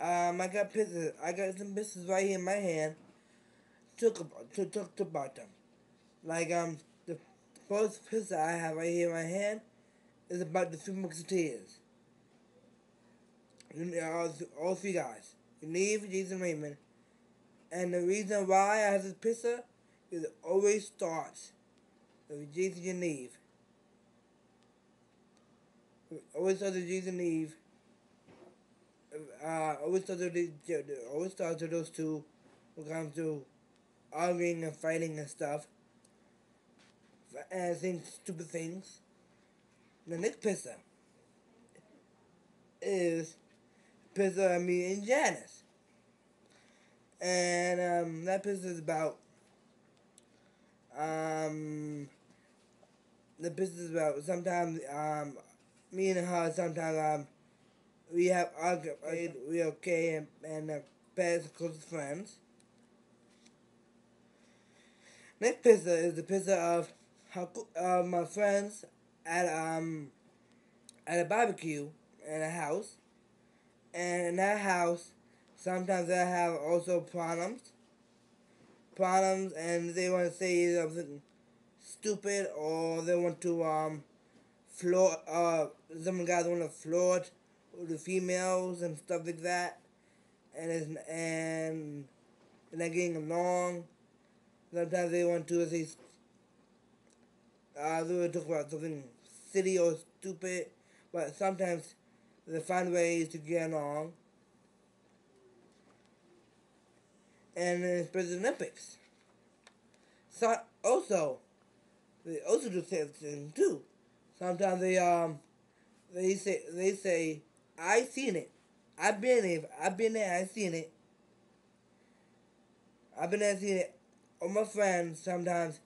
Um, I got pizzas. I got some pizzas right here in my hand. Took about, to talk about them. Like um, the first pizza I have right here in my hand is about the three musketeers. All, all three guys. Yaniv, Jason Raymond. And the reason why I have this pizza is it always starts with Jason Yaniv. Always starts with Jason Yaniv uh, always starts with always starts with those two when it comes to arguing and fighting and stuff and saying stupid things. The next pizza is pizza of me and Janice. And um, that pizza is about um, the pizza is about sometimes um, me and her sometimes um, we have argued, we okay and, and uh, best close friends. Next pizza is the pizza of uh, my friends at um at a barbecue in a house, and in that house, sometimes they have also problems. Problems, and they want to say something stupid, or they want to um floor. Uh, some guys want to float the females and stuff like that, and it's, and they're getting along. Sometimes they want to say, uh, they to talk about something silly or stupid, but sometimes they find ways to get along. And it's the Olympics. So also, they also do the same thing too. Sometimes they um they say they say I seen it. I've been there. I've been there. I seen it. I've been there. Seen it. All my friends sometimes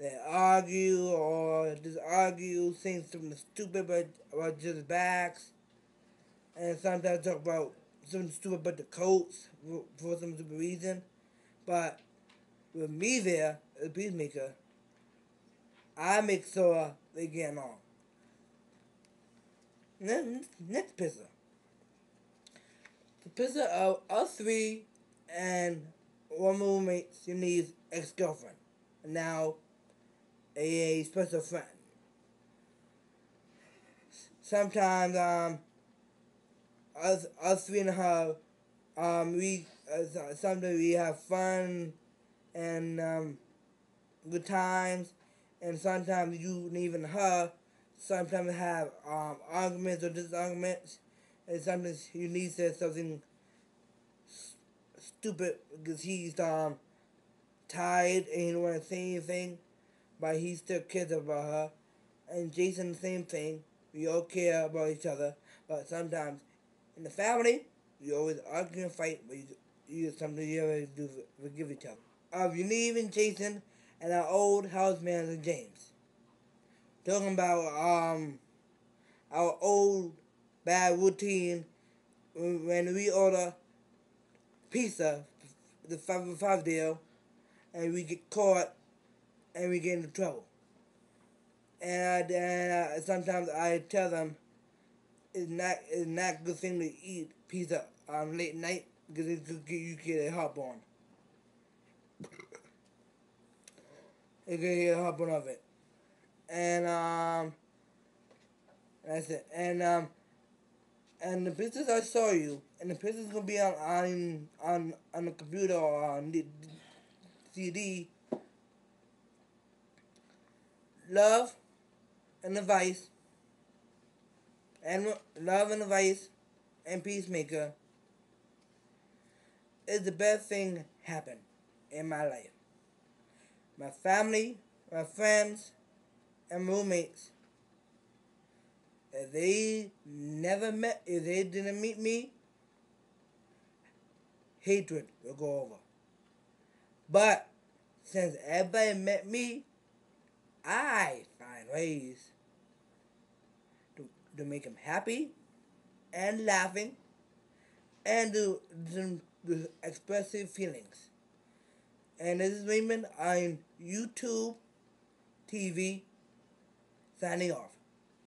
they argue or just argue, saying something stupid about, about just backs, and sometimes talk about something stupid about the coats for, some stupid reason. But with me there, the peacemaker, I make sure they get along. Next, next the picture of us three and one roommate, Cindy's ex-girlfriend, and now a special friend. Sometimes, um, us, us three and her, um, we, uh, sometimes we have fun and, um, good times, and sometimes you and even her, sometimes have, um, arguments or disarguments, and sometimes you need to say something stupid because he's um tired and he don't want to say anything, but he still cares about her. And Jason, the same thing. We all care about each other, but sometimes in the family, we always argue and fight, but you, you something you always do forgive each other. Of you and Jason and our old house manager James. Talking about um our old bad routine when we order pizza, the five for five deal, and we get caught and we get into trouble. And, uh, sometimes I tell them it's not it's not a good thing to eat pizza on late night because it could get, you get a heartburn. it could get a heartburn of it. And um that's it. And um and the pictures I saw you, and the pictures gonna be on on on on the computer or on the CD. Love and advice, and love and advice, and peacemaker is the best thing happened in my life. My family, my friends, and roommates if they never met, if they didn't meet me, hatred will go over. But since everybody met me, I find ways to, to make them happy and laughing and to, to, to expressive feelings. And this is Raymond on YouTube TV signing off.